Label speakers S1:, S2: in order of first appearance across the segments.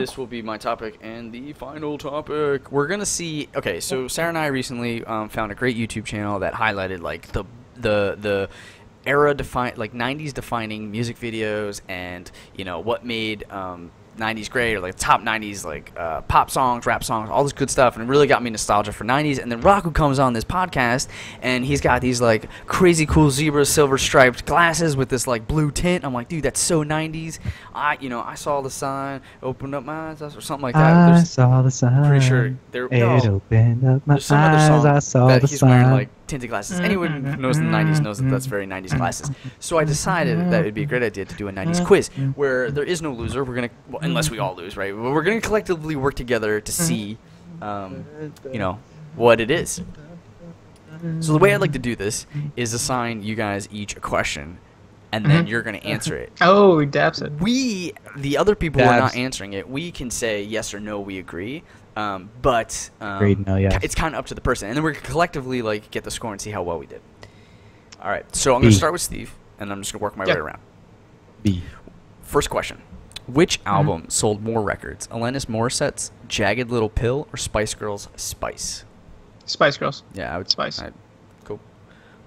S1: this will be my topic and the final topic. We're gonna see. Okay, so Sarah and I recently um, found a great YouTube channel that highlighted like the the the era define like 90s defining music videos and you know what made um, 90s great or like top 90s like uh, pop songs rap songs all this good stuff and it really got me nostalgia for 90s and then Rocco comes on this podcast and he's got these like crazy cool zebra silver striped glasses with this like blue tint I'm like dude that's so 90s I you know I saw the sign opened up my eyes or something like that
S2: I
S1: There's-
S2: saw the sign.
S1: pretty sure there
S2: It
S1: no,
S2: opened up my
S1: there's some other
S2: eyes. I saw the
S1: wearing
S2: sign.
S1: like tinted glasses. Mm, Anyone mm, who knows the 90s mm, knows that that's very 90s glasses. So I decided that it'd be a great idea to do a 90s quiz where there is no loser. We're gonna, well, unless we all lose, right? But We're gonna collectively work together to see, um, you know, what it is. So the way I'd like to do this is assign you guys each a question, and then mm-hmm. you're gonna answer it.
S3: Oh, he daps it.
S1: We, the other people who are not answering it, we can say yes or no. We agree. Um, but um,
S2: Agreed, no, yes.
S1: it's kind of up to the person, and then we're collectively like get the score and see how well we did. All right, so I'm gonna start with Steve, and I'm just gonna work my
S3: Yeah.
S1: way around.
S2: B.
S1: First question: Which album sold more records, Alanis Morissette's "Jagged Little Pill" or Spice Girls' "Spice"?
S3: Spice Girls.
S1: Yeah, I would.
S3: Spice.
S1: I, cool.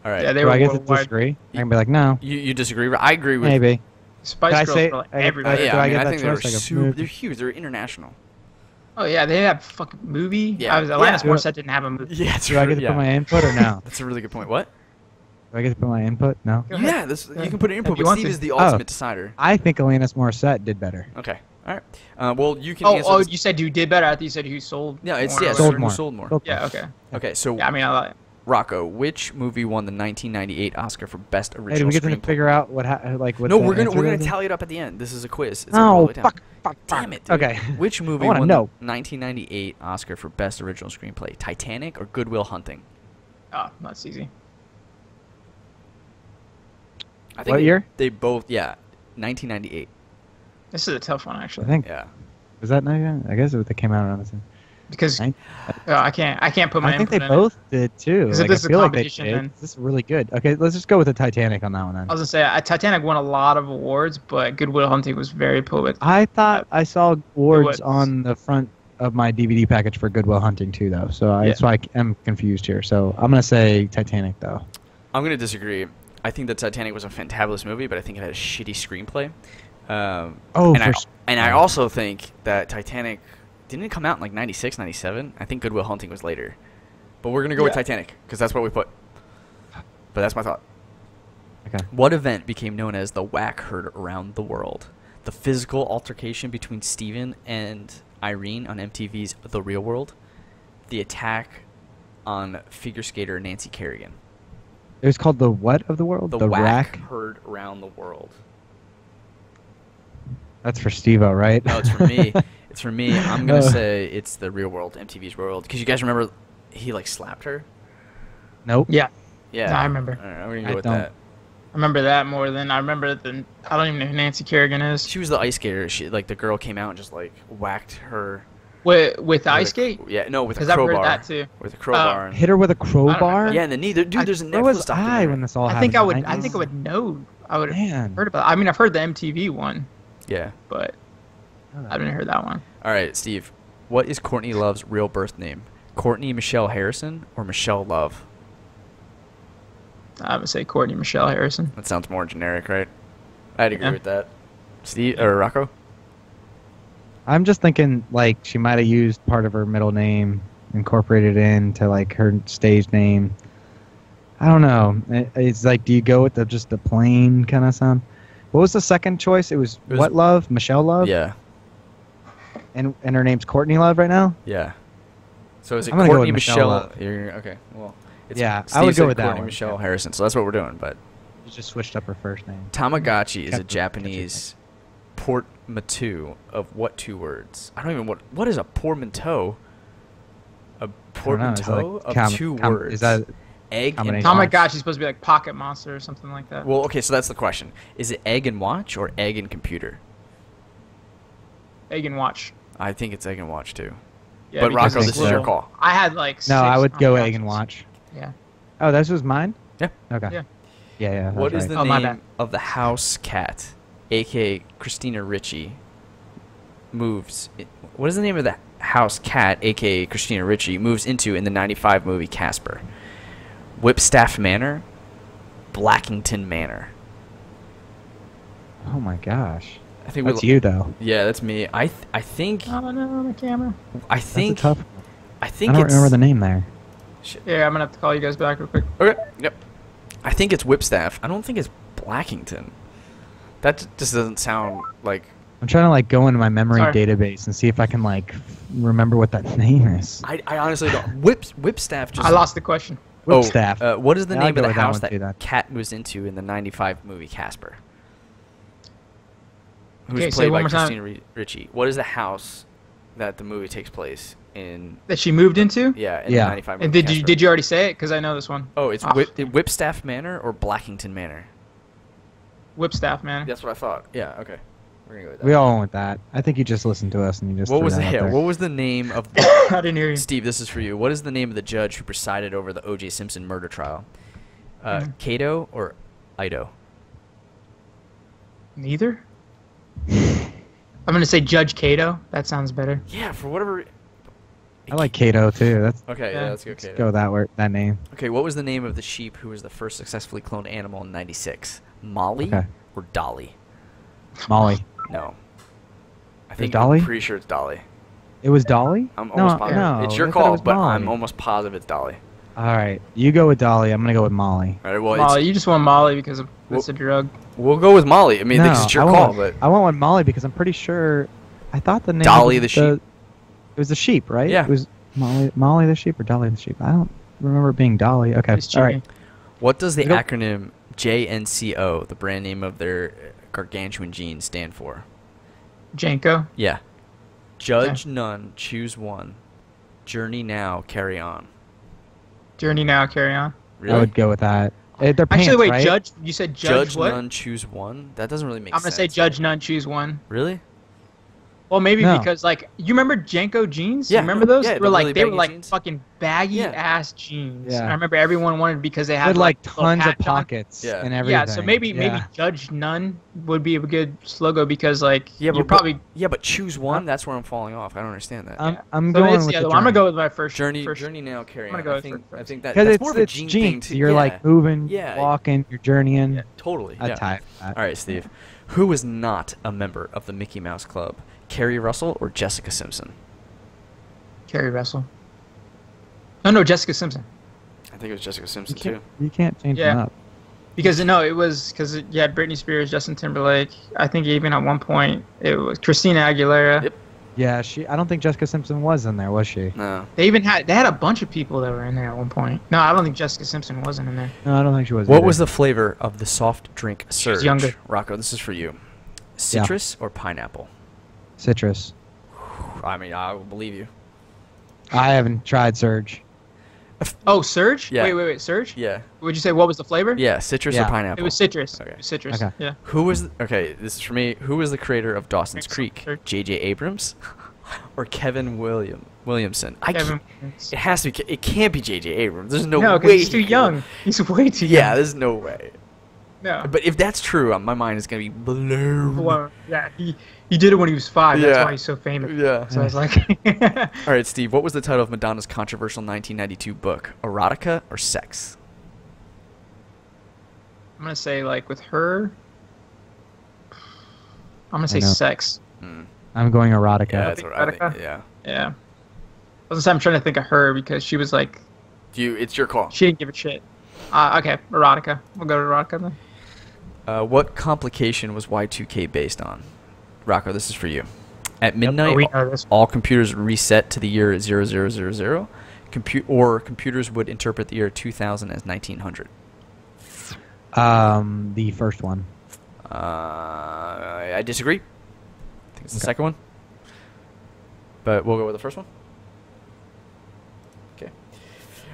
S1: All right.
S3: Yeah, they
S2: Do
S3: were
S2: I get to
S3: worldwide.
S2: disagree? I can be like, no,
S1: you you disagree? I agree with.
S2: maybe.
S3: Spice
S2: Can I
S3: Girls
S2: say-
S3: were like
S2: I- I-
S3: everybody.
S1: yeah,
S2: Do
S1: I,
S2: I
S1: mean,
S2: get
S1: I
S2: that
S1: think they were
S2: choice? Like
S1: super. They're huge. They're international.
S3: Oh yeah, they had a fucking movie.
S1: Yeah.
S3: I was Alanis
S1: Yeah.
S3: Morissette didn't have a movie.
S1: Yeah, it's
S2: Do I get to
S1: yeah.
S2: put my input or no?
S1: That's a really good point. What?
S2: Do I get to put my input? No.
S1: Yeah, this you can put an input, but Steve
S3: to.
S1: is the
S2: Oh.
S1: ultimate decider.
S2: I think Alanis Morissette did better.
S1: Okay. All right. Uh, well, you can
S3: Oh,
S1: answer.
S3: oh,
S1: this-
S3: you said you did better. I thought you said you sold.
S1: Yeah, it's
S3: more
S1: yeah.
S2: Sold more.
S1: sold more.
S2: Sold
S3: Yeah. Okay.
S1: Okay, so
S3: Yeah, I mean, I like.
S1: Rocco, which movie won the 1998 Oscar for Best Original
S2: Hey, do we get to
S1: Screenplay?
S2: figure out what ha- like what?
S1: no,
S2: the
S1: we're gonna we're gonna
S2: is?
S1: tally it up at the end. This is a quiz. It's gonna all
S2: Oh
S1: the way
S2: fuck! Fuck!
S1: Damn it! Dude.
S2: Okay.
S1: Which movie
S2: wanna
S1: won
S2: know.
S1: the 1998 Oscar for Best Original Screenplay? Titanic or Good Will Hunting?
S3: Oh, that's easy.
S1: I
S2: What
S1: they-
S2: year?
S1: They both, yeah, 1998.
S3: This is a tough one actually.
S2: I think
S1: Yeah.
S2: was that not yet? I guess it, they came out around the same.
S3: Because
S2: Nine-
S3: uh, I can't I can't put my
S2: I think they
S3: input in it.
S2: both did too.
S3: Is
S2: Like,
S3: this
S2: I
S3: a
S2: feel like they
S3: competition,
S2: did.
S3: then?
S2: This is really good. Okay, let's just go with the Titanic on that one then.
S3: I was gonna say uh, Titanic won a lot of awards, but Good Will Hunting was very prolific.
S2: I thought I saw awards on the front of my DVD package for Good Will Hunting too, though. So I,
S3: Yeah.
S2: that's why I am confused here. So I'm gonna say Titanic though.
S1: I'm gonna disagree. I think that Titanic was a fantabulous movie, but I think it had a shitty screenplay. Um,
S2: Oh,
S1: and
S2: for
S1: I,
S2: s-
S1: and I also think that Titanic didn't it come out in like 96, 97? I think Good Will Hunting was later. But we're gonna go with Titanic because that's what we put. But that's my thought.
S2: Okay.
S1: What event became known as the whack heard around the world? The physical altercation between Steven and Irene on MTV's The Real World? The attack on figure skater Nancy Kerrigan?
S2: It was called the what of the world?
S1: The,
S2: the
S1: whack
S2: rack.
S1: heard around the world.
S2: That's for Stevo, right?
S1: No, it's for me. it's for me. I'm gonna say it's the real world, MTV's World, because you guys remember he like slapped her.
S2: Nope.
S3: Yeah,
S1: Yeah,
S3: I remember.
S1: All right, I'm gonna go
S2: I
S1: with
S2: don't.
S1: that.
S3: I remember that more than I remember the. I don't even know who Nancy Kerrigan is.
S1: She was the ice skater. She like the girl came out and just like whacked her.
S3: With with
S1: with
S3: ice skate,
S1: Yeah, no, with a
S3: because I've
S1: crowbar.
S3: heard that too.
S1: With a crowbar. and-
S2: Hit her with a crowbar.
S1: yeah, and the knee. Dude,
S3: I-
S1: there's a
S2: Where
S1: Netflix
S2: was I when this all
S3: I
S2: happened?
S3: think I would.
S2: The
S3: I think I
S2: 90s?
S3: would know. I would have
S2: Man.
S3: heard about. I mean, I've heard the MTV one,
S1: Yeah.
S3: but I didn't hear that one.
S1: All right, Steve. What is Courtney Love's real birth name? Courtney Michelle Harrison or Michelle Love?
S3: I would say Courtney Michelle Harrison.
S1: That sounds more generic, right? I'd agree
S3: Yeah.
S1: with that. Steve or Rocco?
S2: I'm just thinking like she might have used part of her middle name, incorporated into like her stage name. I don't know. It- It's like, do you go with the just the plain kind of sound? What was the second choice? It was,
S1: It was-
S2: what love? Michelle Love.
S1: Yeah.
S2: And and her name's Courtney Love right now.
S1: Yeah. So is it
S2: I'm gonna go
S1: Courtney
S2: with Michelle
S1: Michelle?
S2: Love.
S1: you're, okay. Well, it's
S2: Yeah, I would go with that
S1: Courtney
S2: one,
S1: Michelle
S2: yeah.
S1: Harrison. So that's what we're doing. But
S2: She just switched up her first name.
S1: Tamagotchi is a Japanese portmanteau of what two words? I don't even what. What is a portmanteau? A
S2: don't know,
S1: portmanteau
S2: like
S1: of
S2: com-
S1: two
S2: com-
S1: words.
S2: Is that
S1: egg and
S2: combination?
S1: watch?
S3: Tamagotchi's supposed to be like Pocket Monster or something like that.
S1: Well, okay, so that's the question. Is it egg and watch or egg and computer?
S3: Egg and Watch.
S1: I think it's egg and watch too.
S3: Yeah,
S1: but Rocco,
S3: it's
S1: this is your call.
S3: I had like.
S2: no? I would go egg and watch.
S3: Yeah.
S2: Oh, this was mine.
S1: Yeah.
S2: Okay.
S3: Yeah.
S2: Yeah, yeah.
S1: What
S2: that's
S1: is
S2: right.
S1: the
S3: Oh,
S1: name of the house cat, aka Christina Ricci? moves? What is the name of the house Cat, aka Christina Ricci, moves into in the '95 movie Casper? Whipstaff Manor, Blackington Manor.
S2: Oh my gosh.
S1: I think
S2: That's
S1: we.
S2: you though.
S1: Yeah, that's me. I th- I think
S3: Oh no, on the camera.
S1: I
S2: That's
S1: think
S2: a tough.
S1: I think.
S2: I don't
S1: it's
S2: remember the name there.
S1: Shit.
S3: Yeah, I'm gonna have to call you guys back real quick.
S1: Okay. Yep. I think it's Whipstaff. I don't think it's Blackington. That just doesn't sound like.
S2: I'm trying to like go into my memory
S3: Sorry.
S2: database and see if I can like remember what that name is.
S1: I, I honestly don't. Whip Whipstaff just.
S3: I lost the question.
S1: Oh,
S2: Whipstaff.
S1: uh, what is the
S2: Yeah,
S1: name of the
S2: with that
S1: house that,
S2: too, then.
S1: Cat moves into in the '95 movie Casper? Who's
S3: Okay,
S1: played
S3: it
S1: by
S3: more time.
S1: Christina Ri- Ricci? What is the house that the movie takes place in?
S3: That she moved into.
S1: Yeah, in
S2: Yeah.
S1: '95.
S3: And did you did you already say it? Because I know this one.
S1: Oh, it's
S3: Ah.
S1: Whip, Whipstaff Manor or Blackington Manor.
S3: Whipstaff, man.
S1: That's what I thought. Yeah. Okay. We're gonna go with that.
S2: we all went with that. I think you just listened to us and you just.
S1: what
S2: threw
S1: was the
S2: that out
S1: yeah,
S2: there.
S1: What was the name of
S3: I didn't hear you.
S1: Steve? This is for you. What is the name of the judge who presided over the O.J. Simpson murder trial? Uh,
S3: Mhm.
S1: Cato or Ito?
S3: Neither. I'm gonna say Judge Cato. That sounds better.
S1: Yeah, for whatever.
S2: I like Kato too. That's
S1: Okay, yeah,
S3: Yeah.
S1: let's go
S2: let's
S1: Cato.
S2: go that word that name.
S1: Okay, what was the name of the sheep who was the first successfully cloned animal in '96? Molly
S2: Okay.
S1: or Dolly?
S2: Molly.
S1: No. I think
S2: Dolly?
S1: I'm pretty sure it's Dolly.
S2: It was Dolly.
S1: I'm
S2: no,
S1: positive.
S2: no.
S1: it's your
S2: I it
S1: call, but
S2: Molly.
S1: I'm almost positive it's Dolly.
S2: All right, you go with Dolly. I'm gonna go with Molly.
S1: All right, well,
S3: Molly,
S1: it's,
S3: you just want Molly because of,
S1: Well-
S3: it's a drug.
S1: we'll go with Molly. I mean,
S2: no,
S1: this is your
S2: I
S1: call,
S2: want,
S1: but
S2: I want with Molly because I'm pretty sure. I thought the name.
S1: Dolly
S2: of
S1: the sheep.
S2: It was the sheep, right?
S1: Yeah.
S2: It was Molly, Molly the sheep or Dolly the sheep. I don't remember it being Dolly. Okay.
S3: It's
S2: All right.
S1: what does the
S2: Nope.
S1: acronym JNCO, the brand name of their gargantuan jeans, stand for?
S3: Janko.
S1: Yeah. Judge none, choose one. Journey now, carry on.
S3: Journey now, carry on.
S1: Really?
S2: I would go with that. Eh, they're pants,
S3: Actually, wait,
S2: right?
S3: Judge. You said Judge,
S1: Judge
S3: what?
S1: none, choose one. That doesn't really make sense.
S3: I'm gonna say Judge none, choose one.
S1: Really?
S3: Well, maybe
S2: No.
S3: because like you remember Janko jeans?
S1: Yeah,
S3: You remember those?
S1: yeah,
S3: they were like
S1: really
S3: they were like
S1: jeans.
S3: fucking baggy
S1: Yeah.
S3: ass jeans.
S2: Yeah.
S3: I remember everyone wanted because they
S2: They
S3: had
S2: had like
S3: little
S2: tons of pockets
S1: Yeah.
S2: and everything.
S3: Yeah, so maybe maybe Judge None would be a good logo because like
S1: Yeah,
S3: you're
S1: but
S3: probably
S1: Yeah, but choose one. That's where I'm falling off. I don't understand that.
S2: I'm,
S3: yeah.
S2: I'm
S3: so
S2: going with
S3: the
S2: the.
S3: I'm gonna go with my first
S1: journey,
S3: First,
S1: journey now, carry
S3: I'm gonna go
S1: I think, I think that
S2: Because
S1: that's
S2: it's
S1: more of a
S2: it's
S1: jean
S2: jeans.
S1: thing.
S2: You're like moving,
S1: Yeah.
S2: walking, you're journeying.
S1: Totally.
S2: I'd
S1: yeah.
S2: tie that.
S1: All right, Steve. Who was not a member of the Mickey Mouse Club? Keri Russell or Jessica Simpson?
S3: Keri Russell. Oh no, Jessica Simpson.
S1: I think it was Jessica Simpson
S2: can't,
S1: too.
S2: you can't change
S3: Yeah.
S2: them up.
S3: Because no, it was because you had Britney Spears, Justin Timberlake. I think even at one point it was Christina Aguilera.
S1: Yep.
S2: Yeah, she. I don't think Jessica Simpson was in there, was she?
S1: No.
S3: They even had they had a bunch of people that were in there at one point. No, I don't think Jessica Simpson wasn't in there.
S2: No, I don't think she was.
S1: What
S2: either.
S1: was the flavor of the soft drink
S3: was
S1: surge?
S3: younger.
S1: Rocco, this is for you. Citrus or pineapple?
S2: Citrus?
S1: I mean, I will believe you.
S2: I haven't tried Surge.
S3: Oh, Surge.
S1: Yeah.
S3: Wait, wait, wait. Surge.
S1: Yeah.
S3: Would you say what was the flavor?
S1: Yeah, citrus or pineapple?
S3: It was citrus.
S1: Okay.
S3: It was citrus.
S2: Okay.
S3: Yeah.
S1: Who was okay? This is for me. Who was the creator of Dawson's Creek?
S3: search.
S1: J.J. Abrams or Kevin William Williamson? I
S3: Kevin.
S1: it has to be. It can't be J.J. Abrams. There's no,
S3: No,
S1: way.
S3: because he's too young. He's way too Young.
S1: Yeah, there's no way.
S3: No.
S1: But if that's true, uh, my mind is gonna be blown.
S3: Well, yeah, he he did it when he was five. That's
S1: Yeah.
S3: why he's so famous.
S1: Yeah.
S3: So I was like,
S1: All right, Steve. What was the title of Madonna's controversial 1992 book? Erotica or Sex?
S3: I'm gonna say like with her. I'm gonna say sex.
S1: Hmm.
S2: I'm going erotica.
S1: Yeah, that's what I think.
S3: Erotica?
S1: Yeah.
S3: Yeah. I was I'm trying to think of her because she was like
S1: Do you? It's your call.
S3: she didn't give a shit. Uh, okay, erotica. We'll go to erotica then.
S1: Uh, what complication was Y2K based on? Rocco, this is for you. At midnight,
S3: know this.
S1: all computers reset to the year 0000. Compu- or computers would interpret the year 2000 as 1900.
S2: Um, the first one.
S1: Uh, I disagree. I think it's the
S2: Okay.
S1: second one. But we'll go with the first one. Okay.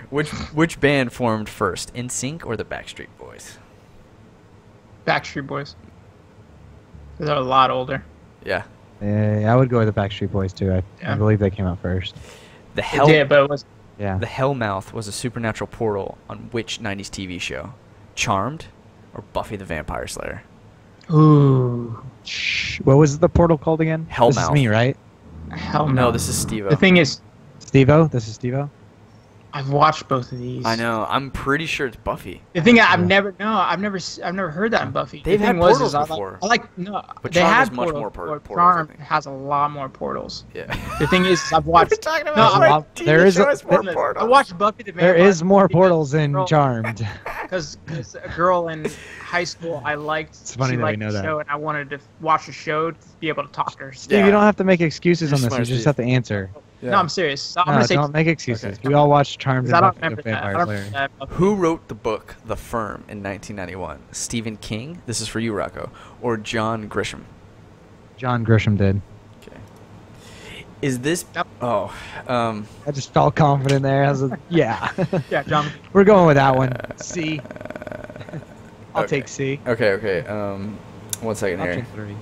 S1: Which which band formed first, NSYNC or the Backstreet Boys?
S3: Backstreet Boys. They're a lot older.
S1: Yeah.
S2: Uh, I would go with the Backstreet Boys too. I,
S3: Yeah.
S2: I believe they came out first.
S1: The
S3: They
S1: hell
S3: did, but it was
S2: Yeah.
S1: The Hellmouth was a supernatural portal on which 90s TV show? Charmed or Buffy the Vampire Slayer?
S3: Ooh,
S2: Shh. What was the portal called again? This is
S1: Hellmouth.
S2: me, right?
S3: hell no.
S1: No, this is Steve.
S3: The thing is,
S2: Stevo. This is Stevo.
S3: I've watched both of these.
S1: I know. I'm pretty sure it's Buffy.
S3: The thing I've never no, I've never s- I've never heard that in Buffy.
S1: They've
S3: the
S1: had
S3: thing was,
S1: portals
S3: is I like-
S1: before.
S3: I like no,
S1: But
S3: they
S1: Charm
S3: had
S1: has much
S3: portals,
S1: more por- portals, I
S3: Charm has a lot more portals.
S1: Yeah.
S3: The thing is, I've watched.
S1: talking
S3: No, I'm
S1: TV
S2: there is a-
S1: more
S2: there-
S3: I watched Buffy the
S2: There
S3: Vampire
S2: is more portals in
S3: girl-
S2: Charmed.
S3: because a girl in high school I liked.
S2: It's funny
S3: she
S2: that we know
S3: the
S2: that.
S3: show, and I wanted to watch the show to be able to talk to her.
S2: Steve,
S1: Yeah.
S2: you don't have to make excuses
S1: You're
S2: on this. You just have to answer.
S1: Yeah.
S3: No, I'm serious. So I'm
S2: no,
S3: gonna say
S2: don't make excuses.
S1: Okay.
S2: We all watched Charmed
S3: 'cause
S2: and
S3: I don't remember that. I don't remember that Buffy.
S1: Who wrote the book The Firm in 1991? Stephen King. This is for you, Rocco, or John Grisham.
S2: John Grisham did.
S1: Okay. Is this?
S3: Yep.
S1: Oh, um,
S2: I just felt confident there. I was like, yeah.
S3: Yeah, John.
S2: We're going with that one. C. I'll
S1: okay.
S2: take C.
S1: okay, okay. Um, one second
S2: Option
S1: here.
S2: three.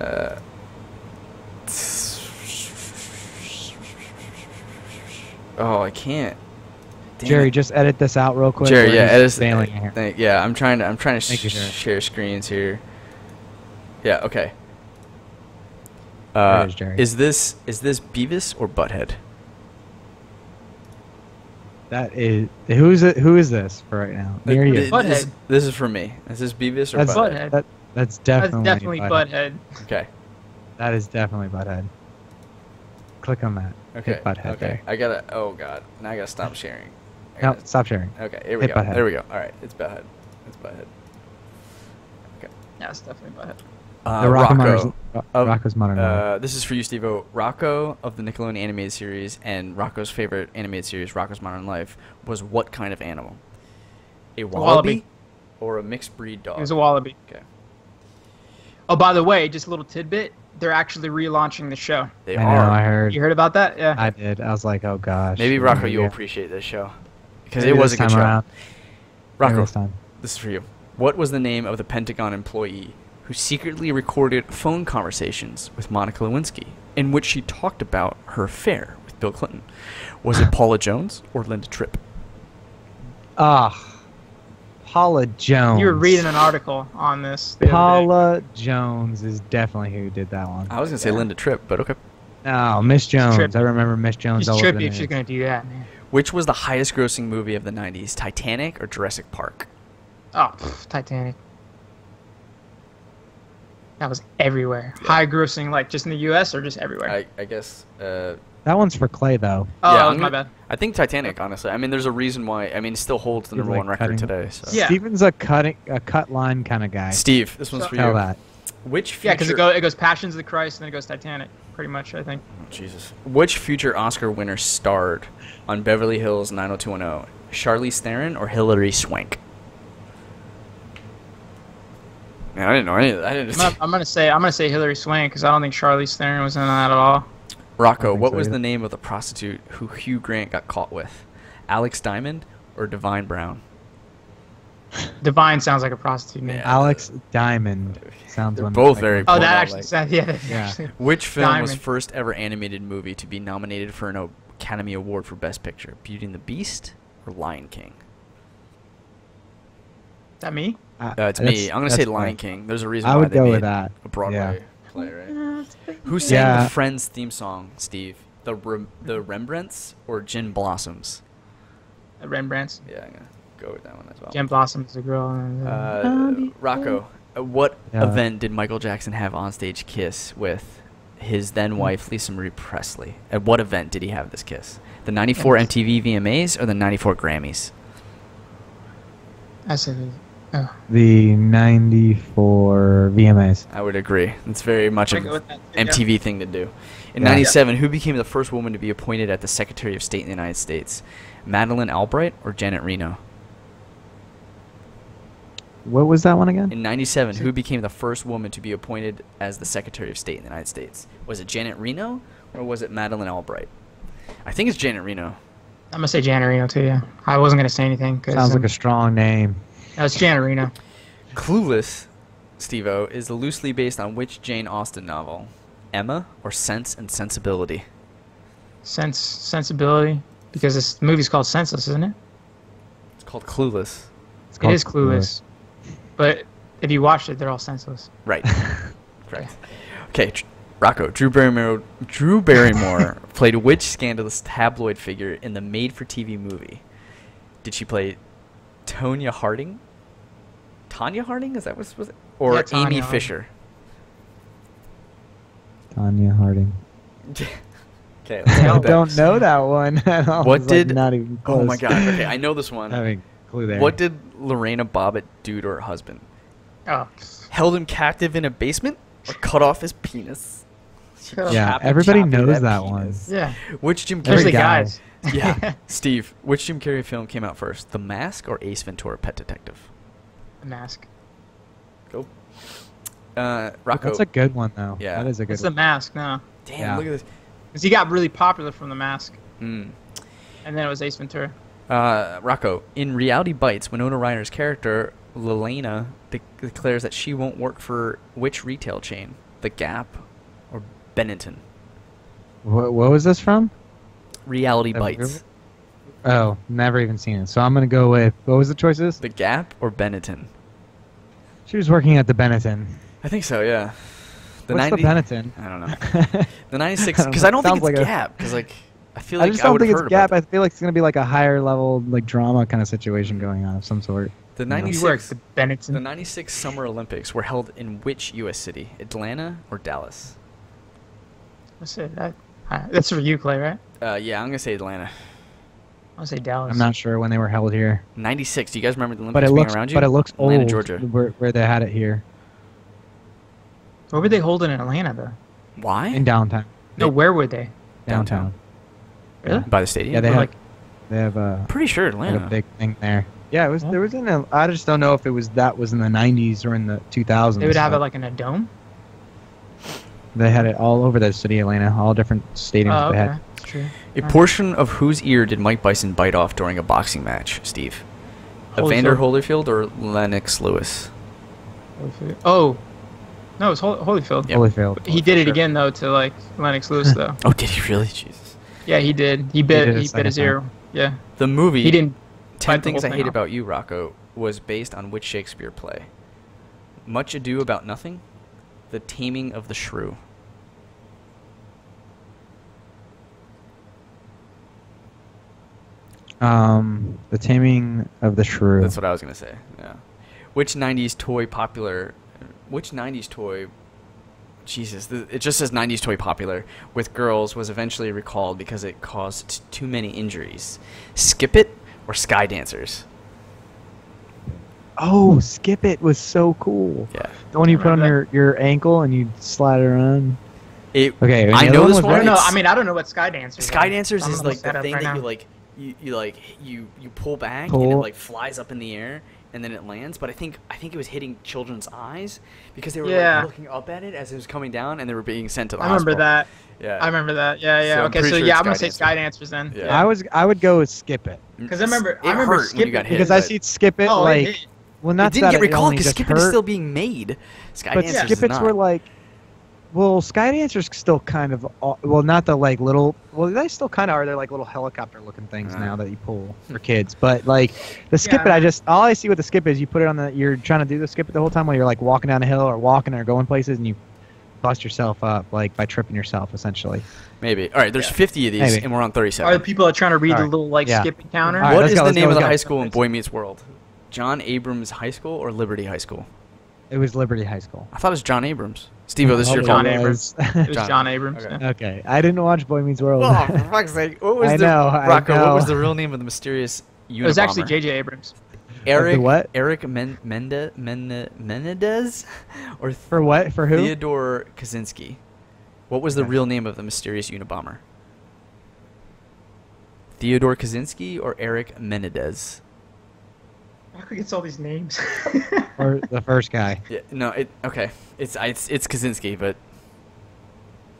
S1: Uh, oh, I can't. Damn
S2: Jerry,
S1: it.
S2: just edit this out real quick.
S1: Jerry, yeah,
S2: he's
S1: edit.
S2: failing here.
S1: Thank, yeah, I'm trying to. I'm trying to
S2: Thank you,
S1: share screens here. Yeah. Okay.
S2: There
S1: Uh,
S2: it is, Jerry.
S1: is this is this Beavis or Butthead?
S2: That is who is it? Who is this for right now? Near
S1: Th-
S2: you.
S3: Butthead.
S1: This, this is for me. Is this Beavis or
S2: That's
S1: Butthead?
S3: Butthead.
S2: That, that's
S3: That's
S2: definitely
S3: definitely
S2: Butthead.
S3: Butthead.
S1: Okay.
S2: That is definitely Butthead. Click on that.
S1: Okay.
S2: Hit Butthead
S1: okay.
S2: there.
S1: I gotta. Oh God. Now I gotta stop sharing.
S2: No,
S1: gotta-
S2: stop sharing.
S1: Okay. Here we
S2: hit
S1: go.
S2: Butthead.
S1: There we go. All right. It's Butthead. It's Butthead. Okay.
S3: Yeah, it's definitely Butthead.
S1: Uh,
S2: the Rocco
S1: Rocco.
S2: Modern, Ro-
S1: of-
S2: Rocko's Modern Life.
S1: Uh, this is for you, Steve Rocco of the Nickelodeon animated series and Rocco's favorite animated series, Rocko's Modern Life, was what kind of animal? A wallaby,
S3: wallaby.
S1: or a mixed breed dog?
S3: It was a wallaby.
S1: Okay.
S3: Oh, by the way, just a little tidbit. They're actually relaunching the show.
S1: They
S2: I know.
S1: are.
S2: I heard.
S3: You heard about that? Yeah.
S2: I did. I was like, oh gosh.
S1: Maybe Rocco, you'll appreciate this show because it was a
S2: this
S1: good
S2: time
S1: show.
S2: around.
S1: Rocco,
S2: this time.
S1: this is for you. What was the name of the Pentagon employee who secretly recorded phone conversations with Monica Lewinsky in which she talked about her affair with Bill Clinton? Was it Paula Jones or Linda Tripp?
S2: Ah, Paula Jones.
S3: You were reading an article on this. the other day.
S2: Paula Jones is definitely who did that one.
S1: I was gonna say
S3: Yeah.
S1: Linda Tripp, but okay.
S2: Oh, Miss Jones. I remember Miss Jones
S3: It's
S2: all
S3: trippy if she's gonna do that, man.
S1: Which was the highest grossing movie of the 90s, Titanic or Jurassic Park?
S3: Oh, pff, Titanic. That was everywhere. High grossing, like just in the U.S. or just everywhere.
S1: I, I guess. Uh,
S2: That one's for Clay though.
S3: oh,
S1: yeah, I'm
S3: my bad.
S1: I think Titanic, honestly. I mean, there's a reason why. I mean, it still holds the
S2: He's,
S1: number
S2: like,
S1: one record
S2: cutting-
S1: today. So.
S3: Yeah.
S2: Steven's a cutting, a cut line kind of guy.
S1: Steve, this one's
S3: So-
S1: for
S2: Tell
S1: you.
S2: that.
S1: Which future?
S3: Yeah, because it, go, it goes Passions of the Christ and then it goes Titanic, pretty much. I think.
S1: Oh, Jesus. Which future Oscar winner starred on Beverly Hills 90210? Charlize Theron or Hilary Swank? Man, I didn't know any of that. I
S3: I'm
S1: didn't.
S3: gonna, I'm gonna say I'm gonna say Hilary Swank because I don't think Charlize Theron was in that at all.
S1: Rocco, what
S2: so
S1: was
S2: either.
S1: the name of the prostitute who Hugh Grant got caught with? Alex Diamond or Divine Brown?
S3: Divine sounds like a prostitute name.
S1: Yeah.
S2: Alex Diamond sounds
S1: They're both very
S2: one.
S3: Oh, that actually
S1: like-
S3: sounds yeah.
S2: Yeah.
S3: actually-
S1: Which film was first ever animated movie to be nominated for an Academy Award for Best Picture? Beauty and the Beast or Lion King?
S3: Is that me?
S2: Uh,
S1: Uh, it's me. I'm gonna say Lion. King. There's a reason
S2: I
S1: why
S2: would
S1: they
S2: go
S1: made
S2: with that.
S1: a Broadway
S2: Yeah.
S1: play, right? Who sang
S2: Yeah.
S1: the Friends theme song, Steve? The Rem- the Rembrandts or Gin Blossoms?
S3: Uh, Rembrandt's.
S1: Yeah, I'm gonna go with that one as well.
S3: Gem Blossoms, the girl. and, uh,
S1: Uh, Rocco, uh, what
S2: Yeah.
S1: event did Michael Jackson have on stage kiss with his
S2: Hmm.
S1: then wife Lisa Marie Presley? At what event did he have this kiss? The '94
S3: Yes.
S1: MTV VMAs or the '94 Grammys?
S3: I said.
S2: The 94 VMAs.
S1: I would agree. It's very much an
S3: go with that, yeah.
S1: MTV thing to do. In
S2: Yeah.
S1: '97, who became the first woman to be appointed at the Secretary of State in the United States? Madeleine Albright or Janet Reno?
S2: What was that one again?
S1: In '97, who became the first woman to be appointed as the Secretary of State in the United States? Was it Janet Reno or was it Madeleine Albright? I think it's Janet Reno.
S3: I'm gonna say Janet Reno too. Yeah, I wasn't gonna say anything because
S2: Sounds like a strong name.
S3: No, it's Janet Reno.
S1: Clueless, Steve-O, is loosely based on which Jane Austen novel? Emma or Sense and Sensibility?
S3: Sense, sensibility, because this movie's called Senseless, isn't it?
S1: It's called Clueless.
S2: It's called
S3: is clueless, but if you watched it, they're all senseless.
S1: Right. Correct. Okay, Tr- Rocco. Drew Barrymore. Drew Barrymore played which scandalous tabloid figure in the made-for-TV movie? Did she play Tonya Harding? Tonya Harding? Is that what was it? Or
S3: Yeah,
S1: Amy
S3: Harding.
S1: Fisher?
S2: Tonya Harding.
S1: okay. Let's
S2: I don't know that one at all.
S1: What
S2: It's, like,
S1: did-
S2: not even close.
S1: Oh my god. Okay, I know this one.
S2: I mean, clue there.
S1: What did Lorena Bobbitt do to her husband?
S3: Oh,
S1: Held him captive in a basement or cut off his penis? She
S3: Yeah,
S1: chopped-
S2: everybody
S1: chopped
S2: knows that
S1: one.
S3: yeah.
S1: Which Jim Carrey?
S2: Every
S3: Especially
S2: guy.
S3: guys.
S1: Yeah, Steve. Which Jim Carrey film came out first, The Mask or Ace Ventura: Pet Detective?
S3: The mask.
S1: Go. Uh, Rocco.
S2: That's a good one though.
S1: Yeah.
S2: That is a good
S3: It's the mask, no.
S1: Damn,
S2: Yeah.
S1: look at this.
S3: Because he got really popular from the mask,
S1: Mm.
S3: and then it was Ace Ventura.
S1: Uh, Rocco. In Reality Bites, Winona Ryder's character Lelaina de- declares that she won't work for which retail chain, The Gap or Benetton.
S2: What, what was this from?
S1: Reality
S2: Have you
S1: Bites,
S2: Oh, never even seen it. So I'm gonna go with what was the choices?
S1: The Gap or Benetton.
S2: She was working at the Benetton.
S1: I think so. Yeah.
S2: What's
S1: 90
S2: the Benetton?
S1: I don't know. The 96 because
S2: know.
S1: I don't think it's
S2: like
S1: Gap because like I feel
S2: I
S1: like
S2: just
S1: I
S2: don't
S1: would
S2: think it's Gap. I feel like it's gonna be like a higher level like drama kind of situation going on of some sort.
S1: The 96
S3: worked the
S1: The 96 Summer Olympics were held in which U.S. city? Atlanta or Dallas?
S3: What's it? That, uh, that's for you, Clay, right?
S1: Uh, yeah, I'm gonna say Atlanta.
S3: I'll say Dallas.
S2: I'm not sure when they were held here,
S1: 96. Do you guys remember the
S2: but
S1: Olympics
S2: it
S1: being
S2: looks
S1: around you?
S2: but it looks
S1: Atlanta,
S2: old
S1: Georgia.
S2: Where, where they had it here
S3: Where would they hold it in Atlanta, though?
S1: Why?
S2: in downtown.
S3: No, where would they?
S2: Downtown.
S3: Really?
S1: By the stadium?
S2: Yeah, they
S3: Or
S2: have
S3: like,
S2: they have uh,
S1: Pretty sure Atlanta.
S2: a big thing there. Yeah, it was.
S3: Yeah.
S2: There was in. A, I just don't know if it was that was in the 90s or in the 2000s.
S3: they would have
S2: but
S3: it like in a dome?
S2: They had it all over the city of Atlanta, all different stadiums.
S3: Oh,
S2: they
S3: okay.
S2: Had.
S3: That's true.
S1: A portion of whose ear did Mike Tyson bite off during a boxing match, Steve? Evander
S3: Holyfield.
S1: Holyfield or Lennox Lewis?
S3: Holyfield. Oh. No, it was Hol- Holyfield.
S1: Yep.
S2: Holyfield.
S3: He did it
S1: Sure.
S3: again, though, to like Lennox Lewis, though.
S1: Oh, did he really? Jesus.
S3: yeah, he did. He bit,
S2: did
S3: he, bit his
S2: second
S3: ear. Yeah.
S1: The movie
S3: He didn't.
S1: 10 Things I Hate
S3: off.
S1: About You, Rocco, was based on which Shakespeare play? Much Ado About Nothing? The Taming of the Shrew.
S2: Um, the Taming of the Shrew.
S1: That's what I was gonna say. Yeah. Which '90s toy popular? Which '90s toy? Jesus, th- it just says '90s toy popular with girls was eventually recalled because it caused too many injuries. Skip it or Sky Dancers?
S2: oh, Skip It was so cool.
S1: Yeah.
S2: The one you put on
S3: Remember
S2: your, your ankle and you slide it around.
S1: It.
S2: Okay,
S1: I know this
S2: was
S3: I
S1: one.
S3: don't know. I mean, I don't know what Sky Dancers.
S1: Sky. Dancers
S3: I'm
S1: is like
S3: that
S1: the thing
S3: right
S1: that you like you, you like you you pull back and it like flies up in the air and then it lands. But I think I think it was hitting children's eyes because they were
S3: Yeah.
S1: like, looking up at it as it was coming down and they were being sent to the
S3: I remember that.
S1: Yeah.
S3: I remember that. Yeah, yeah.
S1: So
S3: okay, so
S1: sure
S3: yeah, I'm gonna say Sky
S1: Dancers.
S3: Dancers then.
S1: Yeah.
S2: I was I would go with Skip It mm.
S3: Because I remember-
S1: It
S3: I remember
S1: hurt when
S3: Skip
S1: you got
S3: It
S1: hit.
S2: because I see Skip It
S3: Oh,
S2: like
S3: hit.
S2: well
S1: it
S2: not
S1: didn't
S2: that
S1: get recalled because Skip It is
S2: hurt,
S1: still being made. Sky
S2: but
S1: Dancers
S2: Skip It's were like well Sky Dancers still kind of well not the like little well they still kind of are they're like little helicopter looking things
S1: Uh.
S2: now that you pull for kids but like the Skip It I just all I see with the Skip is you put it on the you're trying to do the Skip It the whole time while you're like walking down a hill or walking or going places and you bust yourself up like by tripping yourself essentially.
S1: Maybe. All right, there's
S3: Yeah.
S1: 50 of these
S2: Maybe.
S1: and we're on 37.
S3: Are the people that are trying to read the little like
S2: Yeah.
S3: skipping counter?
S2: Alright,
S1: What
S2: go,
S1: the name
S2: go,
S1: of the
S2: go.
S1: high school in Boy Meets World? John Abrams High School or Liberty High School?
S2: It was Liberty High School.
S1: I thought it was John Abrams. Steve, this is your
S3: John
S1: fault.
S3: Abrams.
S2: was.
S3: It was
S1: John.
S3: John, Abrams.
S1: Okay.
S3: yeah.
S2: okay, I didn't watch Boy Meets World.
S1: Oh, for fuck's sake. What was
S2: I
S1: the
S2: know, I
S1: Rocco, what was the real name of the mysterious Unabomber?
S3: It was actually J.J. Abrams.
S1: Eric
S2: what?
S1: Eric Men- Mende- Men- Menendez or
S2: For what? For who?
S1: Theodore Kaczynski. What was the
S2: Okay.
S1: real name of the mysterious Unabomber? Theodore Kaczynski or Eric Menendez?
S3: Rocco gets all these names.
S2: or the first guy?
S1: Yeah, no, it okay. It's it's it's Kaczynski, but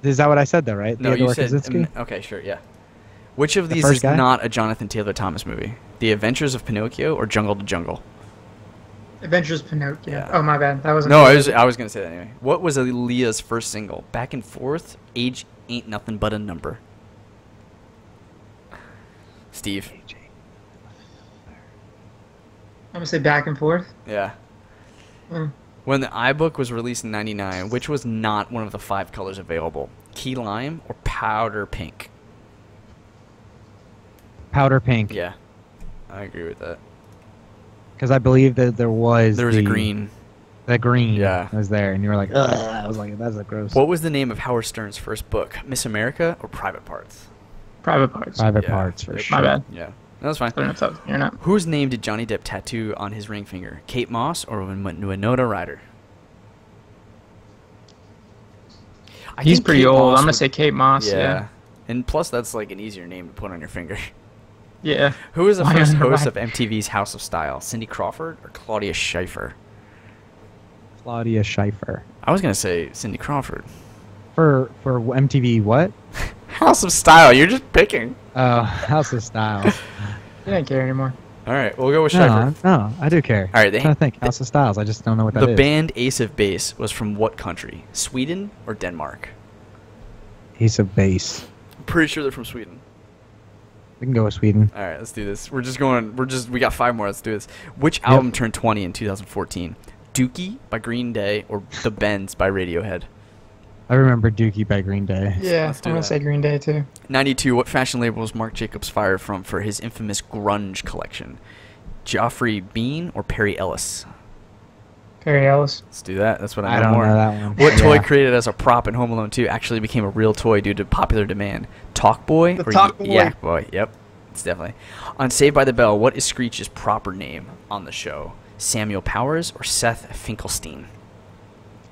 S2: Is that what I said though? Right?
S1: no, you said
S2: Kaczynski?
S1: um, okay, sure, yeah. Which of
S2: The
S1: these is
S2: guy?
S1: not a Jonathan Taylor Thomas movie? The Adventures of Pinocchio or Jungle to Jungle?
S3: Adventures of Pinocchio.
S1: Yeah.
S3: Oh my bad. That wasn't.
S1: No, I was I was gonna say that anyway. What was Aaliyah's first single? Back and forth. Age ain't nothing but a number. Steve.
S3: I'm gonna say back and forth.
S1: Yeah.
S3: Mm.
S1: When the iBook was released in '99, which was not one of the five colors available? Key lime or powder pink?
S2: Powder pink.
S1: Yeah, I agree with that.
S2: Because I believe that there was
S1: There was a green.
S2: The green.
S1: Yeah.
S2: Was there, and you were like, Ugh. I was like, that's a gross.
S1: What was the name of Howard Stern's first book? Miss America or Private Parts?
S3: Private parts.
S2: Private
S1: Yeah.
S2: parts for
S1: My
S2: sure.
S3: My bad.
S1: Yeah, that was fine.
S3: I don't that was me not.
S1: Whose name did Johnny Depp tattoo on his ring finger? Kate Moss or Win- Win- Winona Ryder? I
S3: He's pretty
S1: Kate
S3: old.
S1: Moss
S3: I'm gonna
S1: would-
S3: say Kate Moss.
S1: yeah.
S3: Yeah.
S1: And plus, that's like an easier name to put on your finger.
S3: Yeah.
S1: Who was the
S3: Why
S1: first host
S3: right?
S1: of MTV's House of Style? Cindy Crawford or Claudia Schiffer?
S2: Claudia Schiffer.
S1: I was gonna say Cindy Crawford.
S2: For for MTV what?
S1: House of Style. You're just picking.
S2: Oh, House of Style.
S3: you didn't care anymore.
S1: All right, we'll go with
S2: no,
S1: Schiffer.
S2: no, I do care.
S1: All right, they-
S2: I'm trying to think. House of Styles. I just don't know what that is.
S1: The band Ace of Base was from what country? Sweden or Denmark?
S2: Ace of Base.
S1: I'm pretty sure they're from Sweden.
S2: We can go with Sweden.
S1: All right, let's do this. We're just going. We're just. We got five more. Let's do this. Which album turned 20 in 2014? Dookie by Green Day or The Bends by Radiohead?
S2: I remember Dookie by Green Day.
S3: Yeah,
S1: let's
S3: I'm gonna
S1: that.
S3: say Green Day too.
S1: 92. What fashion label was Marc Jacobs fired from for his infamous grunge collection? Geoffrey Beene or Perry Ellis?
S3: Perry Ellis.
S1: Let's do that. That's what I know
S2: I don't
S1: more.
S2: know that one.
S1: What toy created as a prop in Home Alone 2 actually became a real toy due to popular demand? Talk Boy
S3: The
S1: or
S3: Talk
S1: Ye-
S3: Boy.
S1: Yak Boy? Yep, it's definitely. On Saved by the Bell, what is Screech's proper name on the show? Samuel Powers or Seth Finkelstein?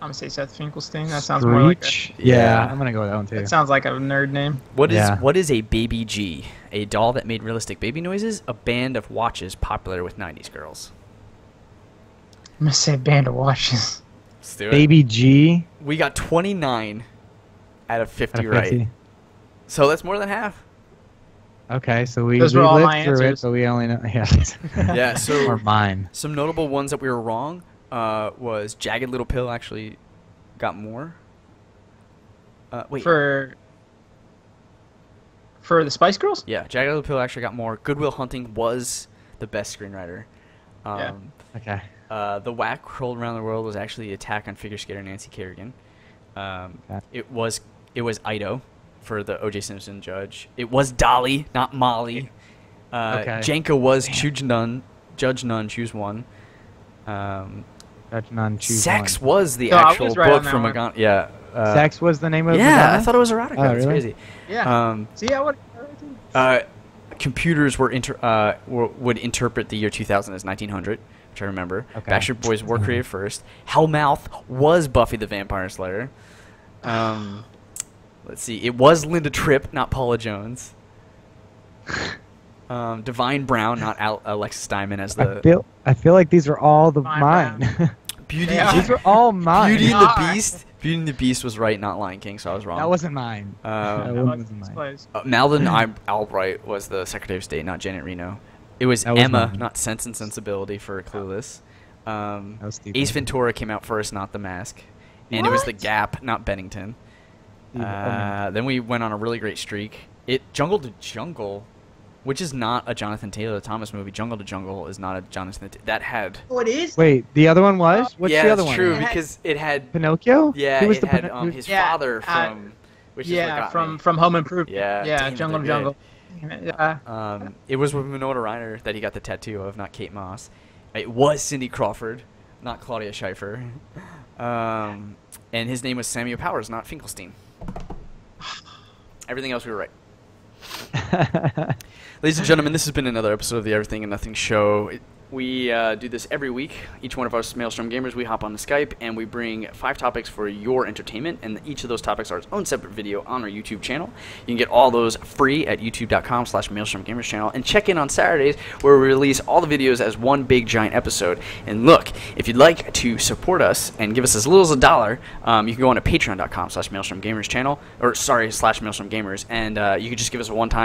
S3: I'm gonna say Seth Finkelstein. That sounds more like a,
S1: Yeah.
S2: Yeah, I'm gonna go with that one too.
S3: that sounds like a nerd name.
S1: What is
S2: Yeah.
S1: what is a baby G? A doll that made realistic baby noises? A band of watches popular with 90s girls?
S3: I'm gonna say Band of Watches.
S1: Let's do it.
S2: Baby G.
S1: We got 29 out of 50
S2: out of
S1: right. So that's more than half.
S2: Okay, so we,
S3: Those
S2: we
S3: were all
S2: lived
S3: my
S2: through it,
S3: answers.
S2: but we only know. Yeah.
S1: Yeah, so-
S2: or mine.
S1: Some notable ones that we were wrong uh, was Jagged Little Pill actually got more. Uh, wait,
S3: For for the Spice Girls.
S1: yeah, Jagged Little Pill actually got more. Good Will Hunting was the best screenwriter. Um,
S3: Yeah.
S2: Okay.
S1: uh, the Whack Rolled Around the World was actually Attack on Figure Skater Nancy Kerrigan. Um,
S2: Okay.
S1: It was it was Ito for the O.J. Simpson judge. It was Dolly, not Molly. Uh,
S2: Okay.
S1: Jenka was
S2: Damn.
S1: Judge Nunn. Judge Nunn, choose one. Um,
S2: Judge none. Choose
S1: Sex
S2: one.
S1: was the
S3: No, I
S1: actual
S3: was right
S1: book
S3: on that
S1: from
S3: one.
S1: Magon. Yeah. Uh,
S2: Sex was the name of
S1: Yeah, I thought it was erotica.
S2: Oh,
S1: That's
S2: really?
S1: crazy.
S3: Yeah.
S1: Um,
S3: See, I would.
S1: uh, computers were, inter- uh, were would interpret the year 2000 as 1900, which I remember.
S2: Okay.
S1: Backstreet Boys were created first. Hellmouth was Buffy the Vampire Slayer. Um, let's see, it was Linda Tripp, not Paula Jones. Um, Divine Brown, not Al- Alexis Diamond as
S2: I
S1: the
S2: feel I feel like these are all the
S3: Mine,
S2: mine.
S1: Beauty.
S3: They are.
S2: these are all mine.
S1: Beauty and the Beast. Beauty and the Beast was right, not Lion King, so I was wrong.
S2: That wasn't mine.
S1: Um,
S2: That
S3: That
S2: wasn't
S3: was
S2: mine.
S3: plays.
S1: Uh, Malvin Albright was the Secretary of State, not Janet Reno. It was,
S2: was
S1: Emma,
S2: mine.
S1: not Sense and Sensibility for Clueless. Um,
S2: That was Steve
S1: Ace Ventura came out first, not The Mask. And it was The Gap, not Bennington.
S2: Steve Irwin.
S1: Uh, then we went on a really great streak. It Jungle to Jungle, which is not a Jonathan Taylor Thomas movie. Jungle to Jungle is not a Jonathan. Ta- that had.
S3: Oh, it is.
S2: Wait, the other one was? What's
S1: yeah,
S2: the other
S1: that's
S2: one?
S1: true
S3: It had-
S1: because it had.
S2: Pinocchio?
S1: Yeah,
S2: Who was
S1: it
S2: the
S1: had
S2: Pino-
S1: um, his
S3: Yeah,
S1: father
S3: uh,
S1: from. which is what
S3: yeah,
S1: got
S3: from
S1: me.
S3: from Home Improvement.
S1: Yeah,
S3: Yeah,
S1: damn,
S3: Jungle
S1: they're
S3: Jungle.
S1: good.
S3: Damn it, Yeah.
S1: Um, it was with Winona Ryder that he got the tattoo of, not Kate Moss. It was Cindy Crawford, not Claudia Schiffer. Um, and his name was Samuel Powers, not Finkelstein. Everything else we were right. Ladies and gentlemen, this has been another episode of the Everything and Nothing Show. We uh, do this every week. Each one of us Maelstrom gamers, we hop on the Skype and we bring five topics for your entertainment, and each of those topics are its own separate video on our YouTube channel. You can get all those free at youtube.com slash Maelstrom Gamers channel, and check in on Saturdays where we release all the videos as one big giant episode. And look, if you'd like to support us and give us as little as a dollar, um, you can go on to patreon.com slash Maelstrom Gamers channel, or sorry, slash Maelstrom Gamers, and uh, you can just give us a one-time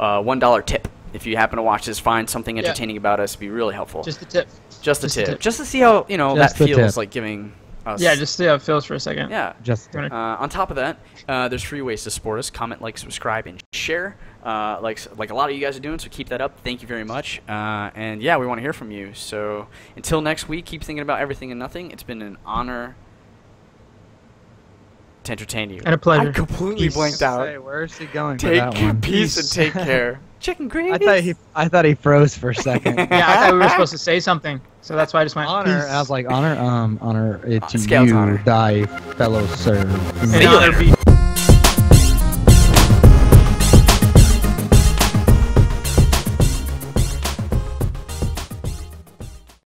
S1: uh, $1 tip. If you happen to watch this, find something
S3: Yeah.
S1: entertaining about us, it'd be really helpful.
S3: Just a tip.
S1: Just a
S3: just a
S1: tip.
S3: tip.
S1: Just to see how, you know,
S2: Just
S1: that feels
S2: tip.
S1: like giving us.
S3: Yeah, just stay up Phil's for a second.
S1: yeah.
S2: Just
S3: Wanna-
S1: Uh, on top of that, uh, there's free ways to support us: comment, like, subscribe, and share. Uh, like like a lot of you guys are doing. So keep that up. Thank you very much. Uh, and yeah, we want to hear from you. So until next week, keep thinking about everything and nothing. It's been an honor to entertain you.
S3: And a pleasure.
S1: I completely
S3: Peace.
S1: blanked out.
S2: Say, where's he going
S1: Take
S2: that one?
S1: peace and take care. Chicken gravy.
S2: I thought he I thought he froze for a second.
S3: Yeah, I thought we were supposed to say something, so that's why I just went.
S2: honor.
S3: peace.
S2: I was like honor. Um, honor. It's
S1: Uh,
S2: you,
S1: honor.
S2: die, fellow sir.
S1: See you
S3: honor
S1: later.
S3: be-